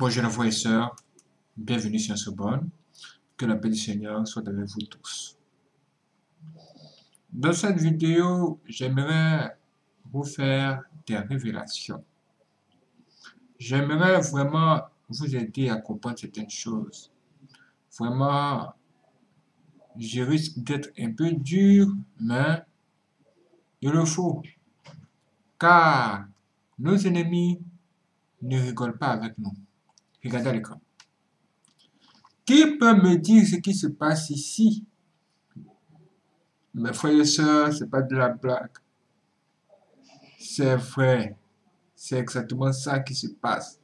Bonjour les frères et sœurs, bienvenue sur Sorbonne. Que la paix du Seigneur soit avec vous tous. Dans cette vidéo, j'aimerais vous faire des révélations. J'aimerais vraiment vous aider à comprendre certaines choses. Vraiment, je risque d'être un peu dur, mais il le faut. Car nos ennemis ne rigolent pas avec nous. Regardez l'écran. Qui peut me dire ce qui se passe ici? Mes frères et sœurs, ce n'est pas de la blague. C'est vrai. C'est exactement ça qui se passe.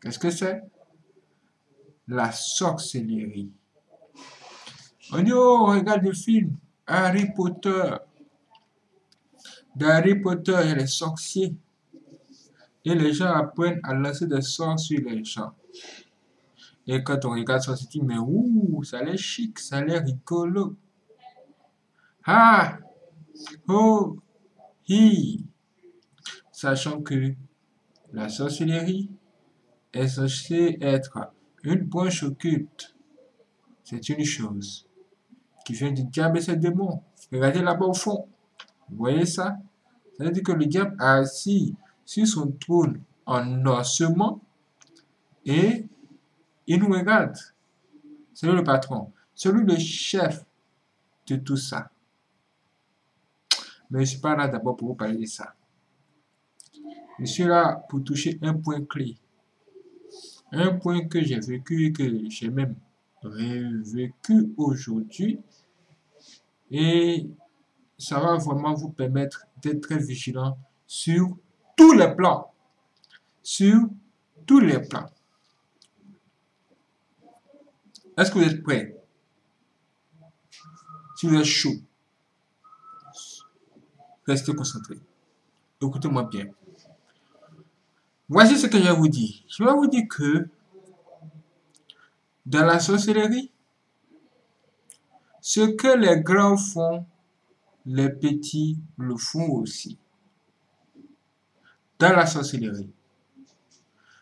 Qu'est-ce que c'est? La sorcellerie. On dit, oh, regarde le film Harry Potter. Dans Harry Potter, a les sorciers. Et les gens apprennent à lancer des sorts sur les gens. Et quand on regarde ça, on se dit, mais ouh, ça a l'air chic, ça a l'air rigolo. Ah, oh, hi. Sachant que la sorcellerie est censée être une branche occulte. C'est une chose qui vient du diable et ses démons. Regardez là-bas au fond. Vous voyez ça? Ça veut dire que le diable a assis sur son trône en osement et il nous regarde. C'est le patron. C'est lui le chef de tout ça. Mais je ne suis pas là d'abord pour vous parler de ça. Je suis là pour toucher un point clé. Un point que j'ai vécu et que j'ai même vécu aujourd'hui. Et ça va vraiment vous permettre d'être très vigilant sur tous les plans. Sur tous les plans. Est-ce que vous êtes prêts? Si vous êtes chaud, restez concentrés. Écoutez-moi bien. Voici ce que je vais vous dire. Je vais vous dire que dans la sorcellerie, ce que les grands font, les petits le font aussi. Dans la sorcellerie.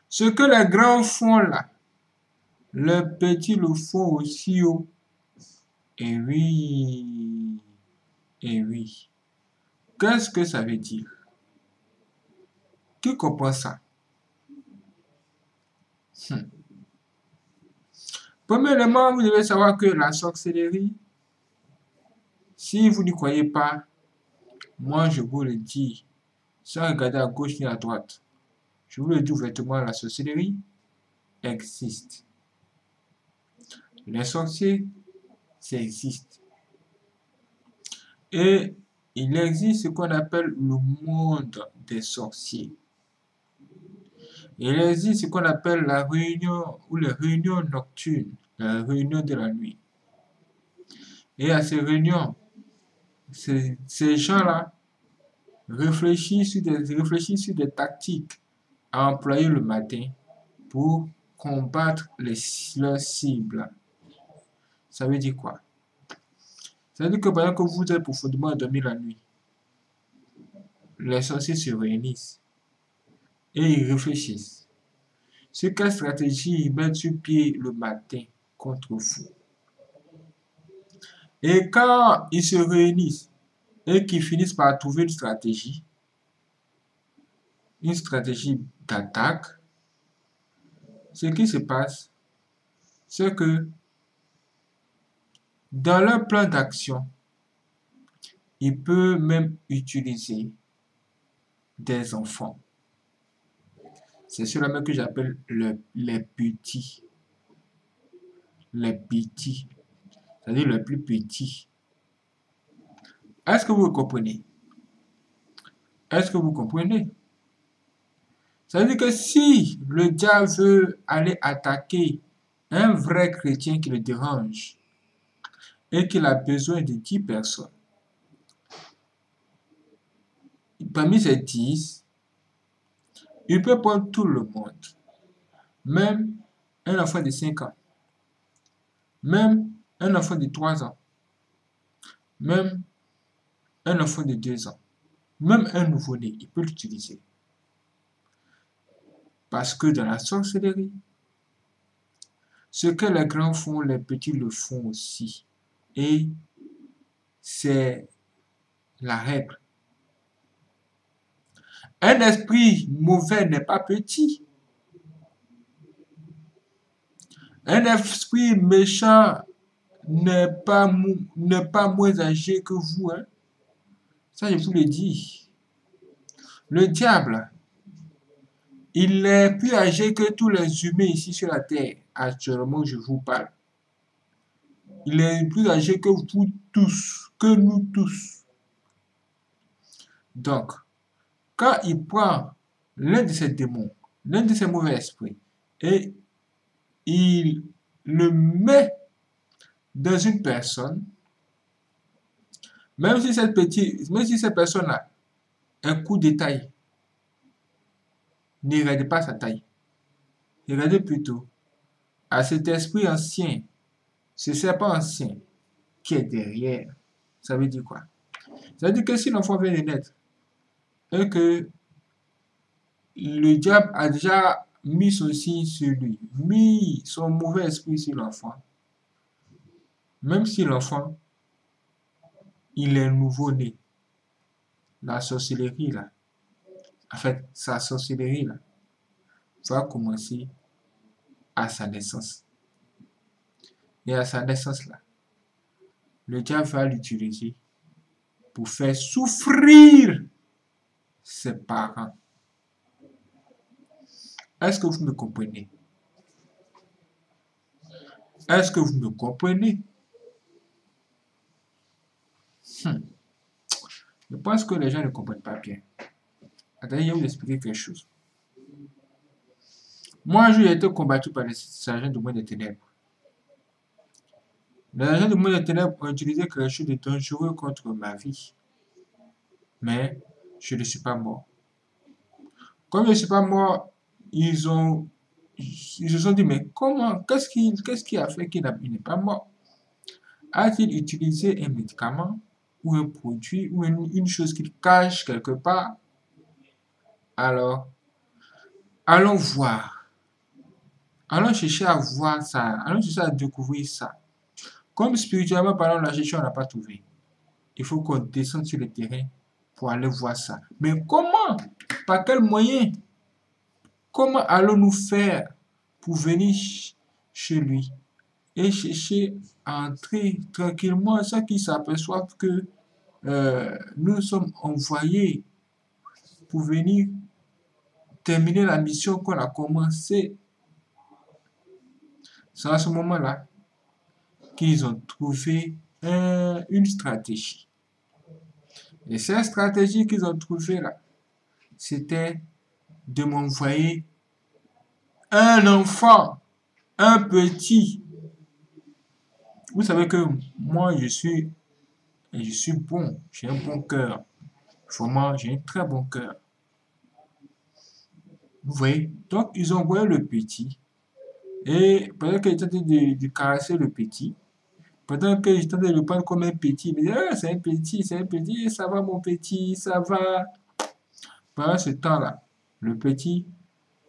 Ce que les grands font là, les petits le font aussi. Oh. Et oui, et oui. Qu'est-ce que ça veut dire? Qui comprend ça? Hmm. Premièrement, vous devez savoir que la sorcellerie, si vous n'y croyez pas, moi je vous le dis, sans regarder à gauche ni à droite, je vous le dis ouvertement, la sorcellerie existe. Les sorciers, ça existe. Et il existe ce qu'on appelle le monde des sorciers. Il existe ce qu'on appelle la réunion ou les réunions nocturnes, la réunion de la nuit. Et à ces réunions, ces, gens-là réfléchissent sur, des, sur des tactiques à employer le matin pour combattre les, leurs cibles. Ça veut dire quoi? Ça veut dire que pendant que vous êtes profondément endormi la nuit, les sorciers se réunissent et ils réfléchissent. Sur quelle stratégie ils mettent sur pied le matin contre vous. Et quand ils se réunissent et qu'ils finissent par trouver une stratégie, une stratégie d'attaque, ce qui se passe, c'est que dans leur plan d'action, ils peuvent même utiliser des enfants. C'est cela même que j'appelle les petits. Les petits. C'est-à-dire les plus petits. Est-ce que vous comprenez? Est-ce que vous comprenez? Ça veut dire que si le diable veut aller attaquer un vrai chrétien qui le dérange et qu'il a besoin de 10 personnes, parmi ces 10, il peut prendre tout le monde. Même un enfant de 5 ans. Même un enfant de 3 ans. Même un enfant de 2 ans. Même un nouveau-né, il peut l'utiliser. Parce que dans la sorcellerie, ce que les grands font, les petits le font aussi. Et c'est la règle. Un esprit mauvais n'est pas petit. Un esprit méchant n'est pas, pas moins âgé que vous. Hein. Ça, je vous le dis. Le diable, il est plus âgé que tous les humains ici sur la terre. Actuellement, je vous parle. Il est plus âgé que vous tous, que nous tous. Donc, quand il prend l'un de ces démons, l'un de ces mauvais esprits, et il le met dans une personne, même si cette petite, même si cette personne a un coup de taille, ne regardez pas sa taille. Regardez plutôt à cet esprit ancien, ce serpent ancien qui est derrière. Ça veut dire quoi? Ça veut dire que si l'enfant vient de naître et que le diable a déjà mis son signe sur lui, mis son mauvais esprit sur l'enfant, même si l'enfant, il est nouveau-né, la sorcellerie là, en fait, sa sorcellerie là, va commencer à sa naissance. Et à sa naissance là, le diable va l'utiliser pour faire souffrir ses parents. Est-ce que vous me comprenez? Est-ce que vous me comprenez? Hmm. Je pense que les gens ne comprennent pas bien. Attendez, je vais vous expliquer quelque chose. Moi, j'ai été combattu par les sergents du monde des ténèbres. Les agents du monde des ténèbres ont utilisé quelque chose de dangereux contre ma vie. Mais je ne suis pas mort. Comme je ne suis pas mort, ils ont ils se sont dit, mais comment, qu'est-ce qui, qu'est-ce qui a fait qu'il n'est pas mort? A-t-il utilisé un médicament? Ou un produit ou une, chose qu'il cache quelque part Alors, allons voir. Allons chercher à voir ça. Allons chercher à découvrir ça. Comme spirituellement parlant, la gestion, on n'a pas trouvé. Il faut qu'on descende sur le terrain pour aller voir ça. Mais comment? Par quel moyen? Comment allons-nous faire pour venir chez lui? Et chercher à entrer tranquillement sans qu'ils s'aperçoivent que euh, nous sommes envoyés pour venir terminer la mission qu'on a commencée. C'est à ce moment-là qu'ils ont trouvé une stratégie. Et cette stratégie qu'ils ont trouvée là, c'était de m'envoyer un enfant, un petit. Vous savez que moi, je suis, je suis bon, j'ai un bon cœur. Vraiment, j'ai un très bon cœur. Vous voyez? Donc, ils ont envoyé le petit. Et pendant qu'ils étaient en train de, caresser le petit, pendant que j'étais de le prendre comme un petit, il ah, c'est un petit, c'est un petit, ça va mon petit, ça va. Pendant ce temps-là, le petit,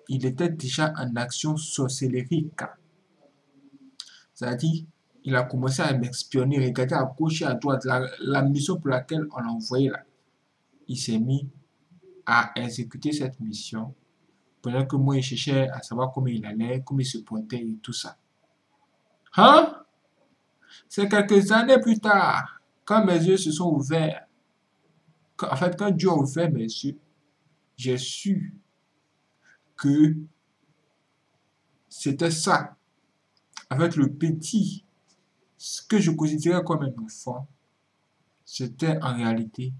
il était déjà en action sorcellérique. C'est-à-dire, il a commencé à m'espionner, regarder à gauche et à droite la, mission pour laquelle on l'a envoyé là. Il s'est mis à exécuter cette mission pendant que moi, je cherchais à savoir comment il allait, comment il se pointait et tout ça. Hein? C'est quelques années plus tard, quand mes yeux se sont ouverts, en fait, quand Dieu a ouvert mes yeux, j'ai su que c'était ça. Avec le petit, ce que je considérais comme un enfant, c'était en réalité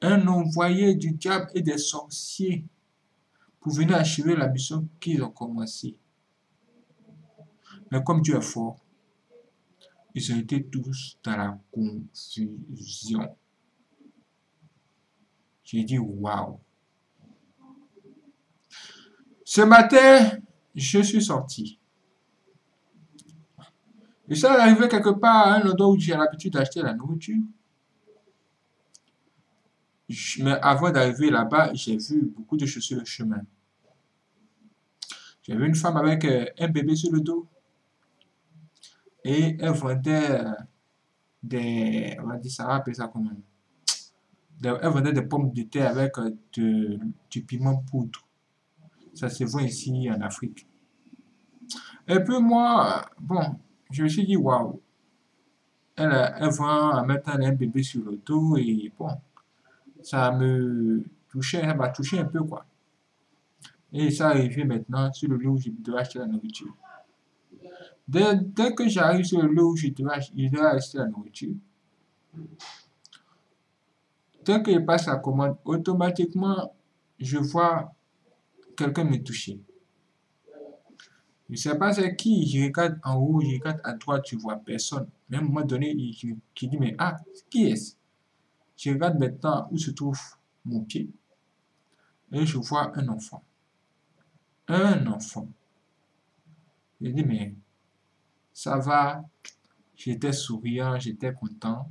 un envoyé du diable et des sorciers pour venir achever la mission qu'ils ont commencé. Mais comme Dieu est fort, ils ont été tous dans la confusion. J'ai dit, waouh. Ce matin, je suis sorti. Je suis arrivé quelque part à un endroit où j'ai l'habitude d'acheter la nourriture. Mais avant d'arriver là-bas, j'ai vu beaucoup de choses sur le chemin. J'ai vu une femme avec euh, un bébé sur le dos. Et elle vendait euh, des. On va dire ça, Elle vendait des pommes de terre avec euh, du piment poudre. Ça se vend ici en Afrique. Et puis moi, bon, je me suis dit, waouh, elle, elle vend en même temps elle a un bébé sur le dos et bon, ça me touchait, ça m'a touché un peu quoi. Et ça arrivait maintenant sur le lieu où je devais acheter la nourriture. Dès, que j'arrive sur le lieu où je ach- je acheter la nourriture, dès que je passe la commande, automatiquement, je vois quelqu'un me toucher. Je sais pas c'est qui, je regarde en haut, je regarde à droite, je vois personne. Mais à un moment donné, je, je dis, mais ah, qui est-ce? Je regarde maintenant où se trouve mon pied et je vois un enfant. Un enfant. Je dis, mais ça va. J'étais souriant, j'étais content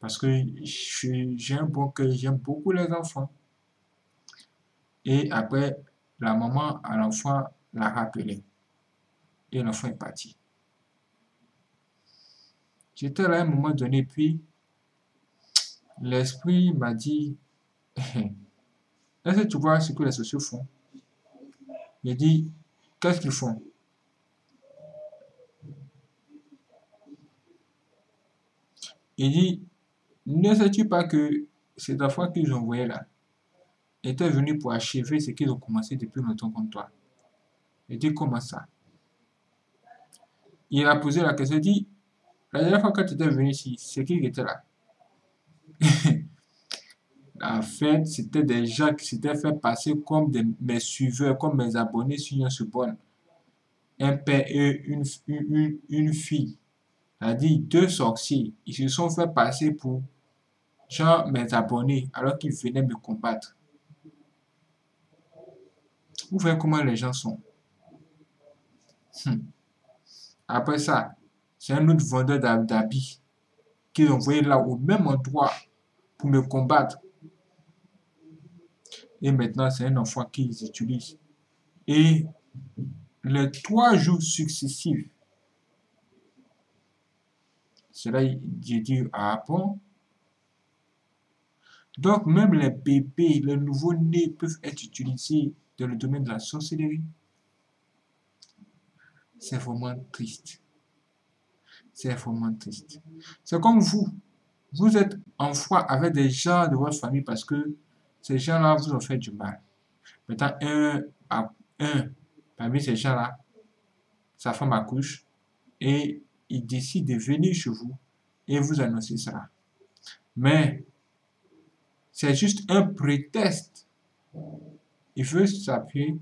parce que je- j'ai un bon j'aime beaucoup les enfants. Et après, la maman à l'enfant l'a rappelé et l'enfant est parti. J'étais là à un moment donné, puis l'esprit m'a dit, est-ce que tu vois ce que les sociaux font? J'ai dit, qu'est-ce qu'ils font? Il dit, ne sais-tu pas que ces enfants qu'ils ont envoyés là étaient venus pour achever ce qu'ils ont commencé depuis longtemps contre toi? J'ai dit, comment ça? Il a posé la question, il dit, la dernière fois que tu étais venu ici, c'est qui était là? En fait, c'était des gens qui s'étaient fait passer comme des, mes suiveurs, comme mes abonnés sur Youtube. Un père et une, une, une, une fille. C'est-à-dire deux sorciers. Ils se sont fait passer pour genre mes abonnés alors qu'ils venaient me combattre. Vous voyez comment les gens sont. Hmm. Après ça, c'est un autre vendeur d'hab- d'habits qu'ils ont envoyé là au même endroit pour me combattre. Et maintenant, c'est un enfant qu'ils utilisent. Et les trois jours successifs, cela, j'ai dit, ah bon? Donc, même les bébés, les nouveaux-nés peuvent être utilisés dans le domaine de la sorcellerie. C'est vraiment triste. C'est vraiment triste. C'est comme vous. Vous êtes en foi avec des gens de votre famille parce que ces gens-là vous ont fait du mal. Maintenant, un, à- un parmi ces gens-là, sa femme accouche et il décide de venir chez vous et vous annoncer cela. Mais c'est juste un prétexte. Il veut s'appuyer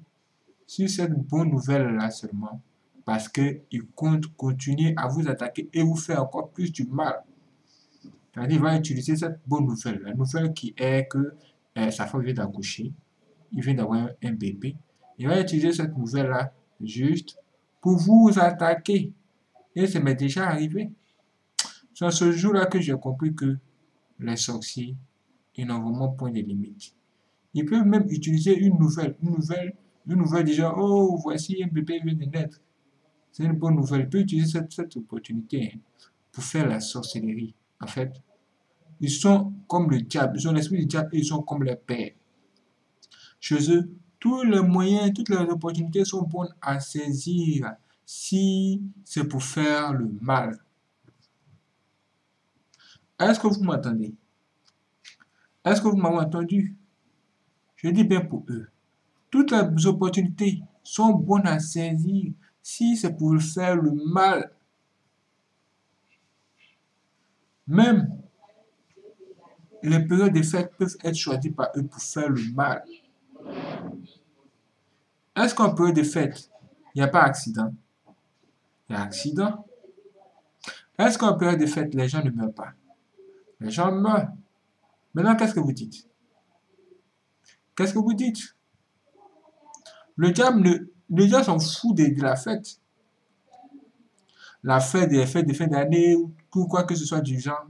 sur cette bonne nouvelle-là seulement parce qu'il compte continuer à vous attaquer et vous faire encore plus du mal. C'est-à-dire, il va utiliser cette bonne nouvelle, la nouvelle qui est que euh, sa femme vient d'accoucher, il vient d'avoir un, bébé. Il va utiliser cette nouvelle-là juste pour vous attaquer. Et ça m'est déjà arrivé. C'est ce jour-là que j'ai compris que les sorciers, ils n'ont vraiment point de limite. Ils peuvent même utiliser une nouvelle, une nouvelle, une nouvelle disant, oh, voici un bébé vient de naître. C'est une bonne nouvelle. Ils peuvent utiliser cette, opportunité pour faire la sorcellerie. En fait, ils sont comme le diable. Ils ont l'esprit du diable et ils sont comme les pères. Chez eux, tous les moyens, toutes les opportunités sont bonnes à saisir si c'est pour faire le mal. Est-ce que vous m'entendez? Est-ce que vous m'avez entendu? Je dis bien pour eux. Toutes les opportunités sont bonnes à saisir si c'est pour faire le mal. Même les périodes de fête peuvent être choisies par eux pour faire le mal. Est-ce qu'en période de fête, il n'y a pas accident? Il y a accident. Est-ce qu'en période de fête, les gens ne meurent pas? Les gens meurent. Maintenant, qu'est-ce que vous dites? Qu'est-ce que vous dites? Le diable, ne, le diable s'en fout de, la fête. La fête, des fêtes de fin d'année ou quoi que ce soit du genre.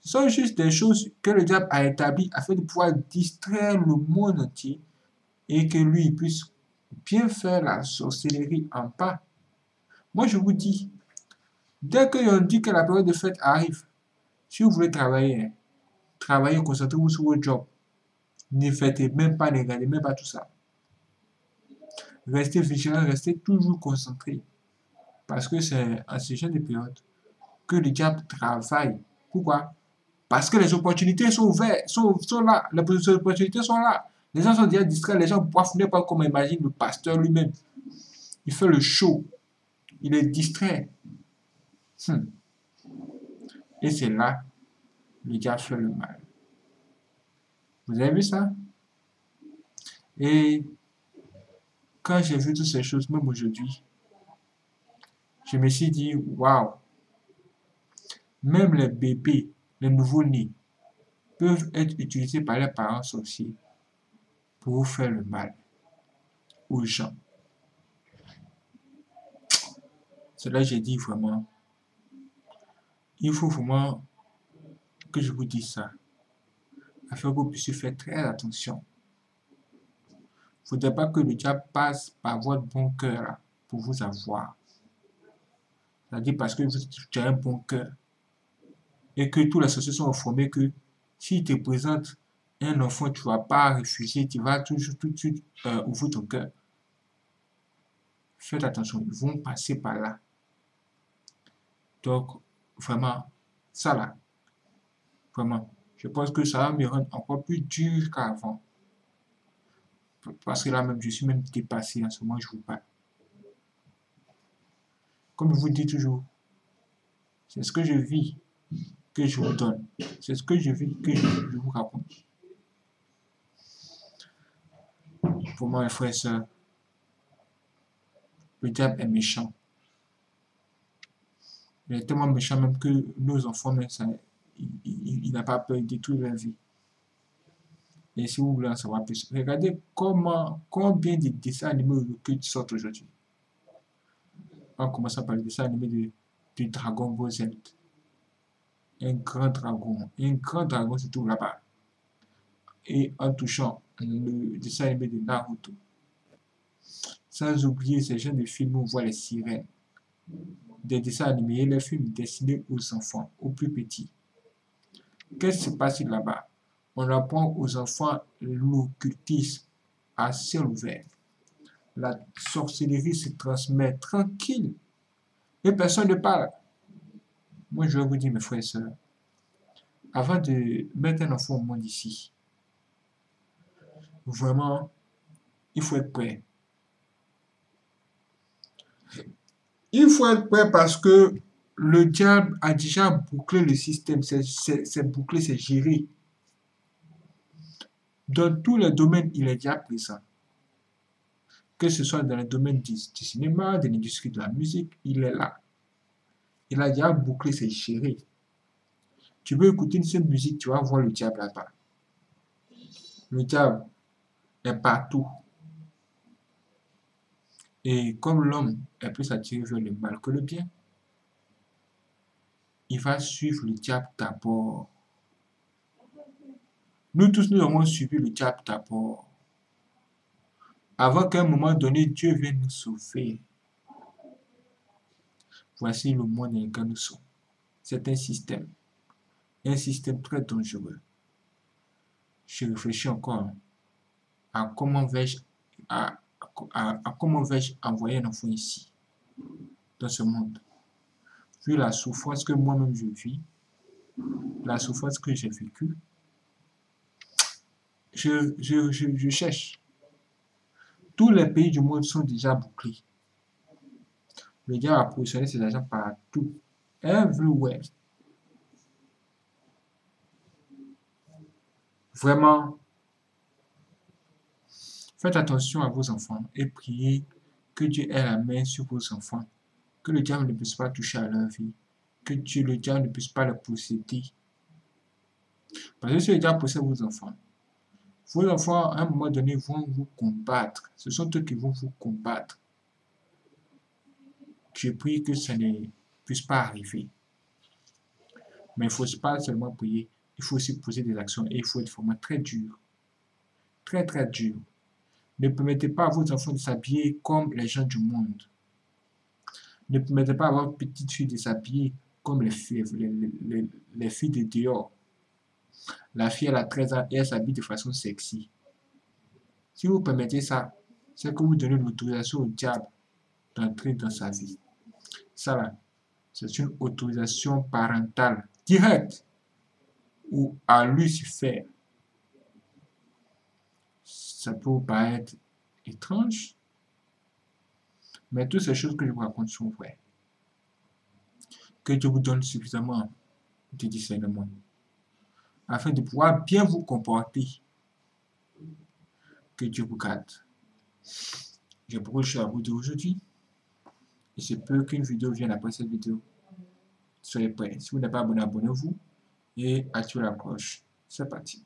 Ce sont juste des choses que le diable a établies afin de pouvoir distraire le monde entier et que lui puisse bien faire la sorcellerie en pas. Moi, je vous dis, dès qu'on dit que la période de fête arrive, si vous voulez travailler, hein, travaillez, concentrez-vous sur votre job. Ne faites même pas, ne regardez même pas tout ça. Restez vigilant, restez toujours concentré. Parce que c'est à ce genre de période que le diable travaille. Pourquoi? Parce que les opportunités sont ouvertes, sont, là. Les opportunités sont là. Les gens sont déjà distraits, les gens n'est pas comme imagine le pasteur lui-même. Il fait le show. Il est distrait. Hmm. Et c'est là le diable fait le mal. Vous avez vu ça? Et quand j'ai vu toutes ces choses, même aujourd'hui, je me suis dit, waouh, même les bébés, les nouveaux-nés, peuvent être utilisés par les parents sorciers pour faire le mal aux gens. Que j'ai dit vraiment, il faut vraiment que je vous dise ça, afin que vous puissiez faire très attention. Ne faudrait pas que le diable passe par votre bon cœur pour vous avoir. C'est-à-dire parce que vous avez un bon cœur et que tous les sociétés sont informés que s'il te présente un enfant, tu ne vas pas refuser, tu vas toujours tout de suite euh, ouvrir ton cœur. Faites attention, ils vont passer par là. Donc, vraiment, ça là, vraiment, je pense que ça va me rendre encore plus dur qu'avant. Parce que là même, je suis même dépassé en ce moment, je vous parle. Comme je vous dis toujours, c'est ce que je vis que je vous donne. C'est ce que je vis que je, vous raconte. Pour moi, mes frères et sœurs, le diable est méchant. Il est tellement méchant même que nos enfants, même ça, il, n'a pas peur de détruire leur vie. Et si vous voulez en savoir plus, regardez comment, combien de dessins animés que sortent aujourd'hui. En commençant par le dessin animé de, Dragon Ball Z. Un grand dragon. Un grand dragon se trouve là-bas. Et en touchant le dessin animé de Naruto. Sans oublier ces gens de films où on voit les sirènes. Des dessins animés et les films destinés aux enfants, aux plus petits. Qu'est-ce qui se passe là-bas? On apprend aux enfants l'occultisme à ciel ouvert la sorcellerie se transmet tranquille. Et personne ne parle. Moi, je vais vous dire, mes frères et sœurs, avant de mettre un enfant au monde ici, vraiment, il faut être prêt. Il faut être prêt parce que le diable a déjà bouclé le système, c'est bouclé, c'est géré. Dans tous les domaines, il est déjà présent que ce soit dans le domaine du, cinéma, de l'industrie de la musique, il est là. Il a déjà bouclé ses géré. Tu veux écouter une seule musique, tu vas voir le diable là-bas. Le diable est partout. Et comme l'homme est plus attiré vers le mal que le bien, il va suivre le diable d'abord. Nous tous, nous avons suivi le diable d'abord avant qu'à un moment donné, Dieu vienne nous sauver. Voici le monde dans lequel nous sommes. C'est un système. Un système très dangereux. Je réfléchis encore à comment vais-je à, comment vais-je envoyer un enfant ici, dans ce monde? Vu la souffrance que moi-même je vis, la souffrance que j'ai vécue, je, je, je cherche tous les pays du monde sont déjà bouclés. Le diable a positionné ses agents partout. Everywhere. Vraiment, faites attention à vos enfants et priez que Dieu ait la main sur vos enfants. Que le diable ne puisse pas toucher à leur vie. Que le diable ne puisse pas les posséder. Parce que si le diable possède vos enfants, vos enfants, à un moment donné, vont vous combattre. Ce sont eux qui vont vous combattre. Je prie que ça ne puisse pas arriver. Mais il ne faut pas seulement prier, il faut aussi poser des actions et il faut être vraiment très dur. Très, très dur. Ne permettez pas à vos enfants de s'habiller comme les gens du monde. Ne permettez pas à votre petite fille de s'habiller comme les filles, les, filles de dehors. La fille, elle a 13 ans et elle s'habille de façon sexy. Si vous permettez ça, c'est que vous donnez l'autorisation au diable d'entrer dans sa vie. Ça, c'est une autorisation parentale directe ou à Lucifer. Ça peut vous paraître étrange, mais toutes ces choses que je vous raconte sont vraies. Que Dieu vous donne suffisamment de discernement afin de pouvoir bien vous comporter. Que Dieu vous garde. De choses à vous aujourd'hui. Il se peut qu'une vidéo vienne après cette vidéo. Soyez prêts. Si vous n'êtes pas abonné, abonnez-vous et activez la cloche. C'est parti.